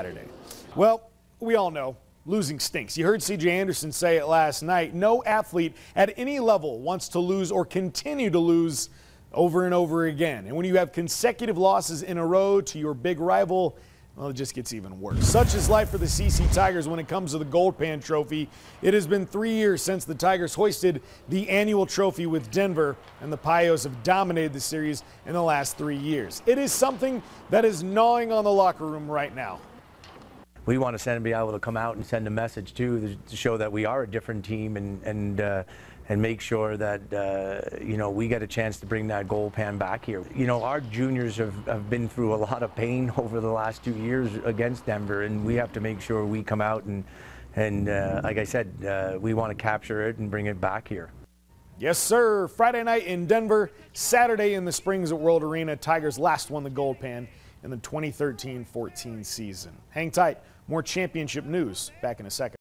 Saturday. Well, we all know losing stinks. You heard CJ Anderson say it last night. No athlete at any level wants to lose or continue to lose over and over again. And when you have consecutive losses in a row to your big rival, well, it just gets even worse. Such is life for the CC Tigers when it comes to the Gold Pan Trophy. It has been three years since the Tigers hoisted the annual trophy with Denver, and the Pios have dominated the series in the last three years. It is something that is gnawing on the locker room right now we want to send be able to come out and send a message too to show that we are a different team and and uh, and make sure that uh, you know we get a chance to bring that gold pan back here. You know our juniors have, have been through a lot of pain over the last two years against Denver, and we have to make sure we come out and and uh, like I said, uh, we want to capture it and bring it back here. Yes, sir. Friday night in Denver, Saturday in the Springs at World Arena. Tigers last won the gold pan in the 2013 14 season. Hang tight. More championship news back in a second.